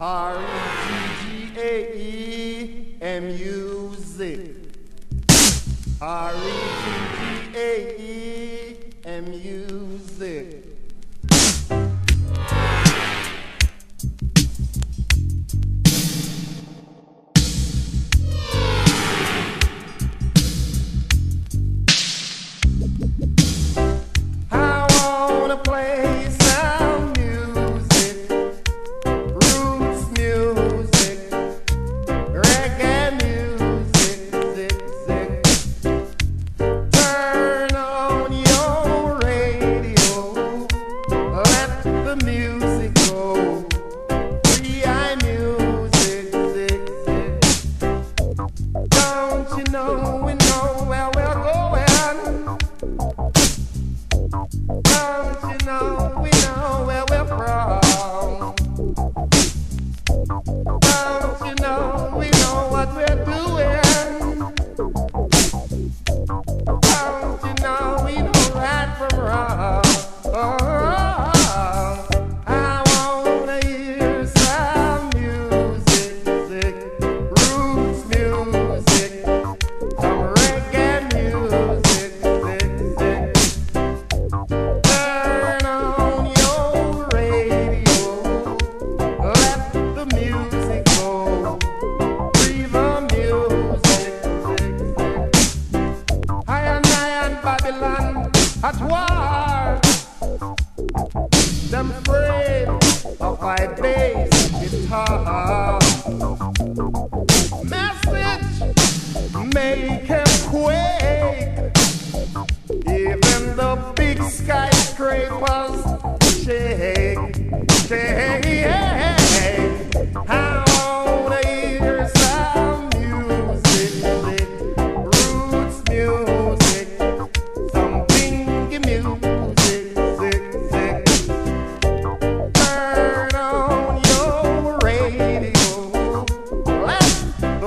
R E G G A E M U Z. R E G G A E M U Z. Them frame of my bass guitar. Message make him quake. Even the big skyscrapers shake, shake.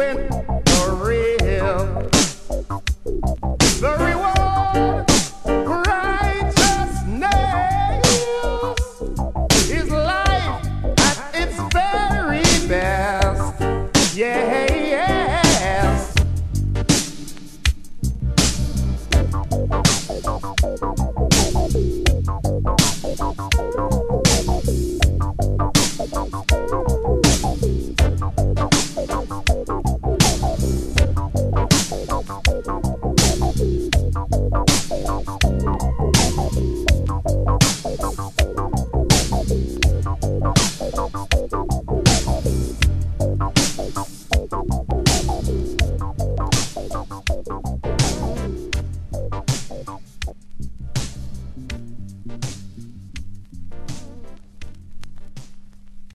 the real. The reward, righteousness, is life at its very best. Yes.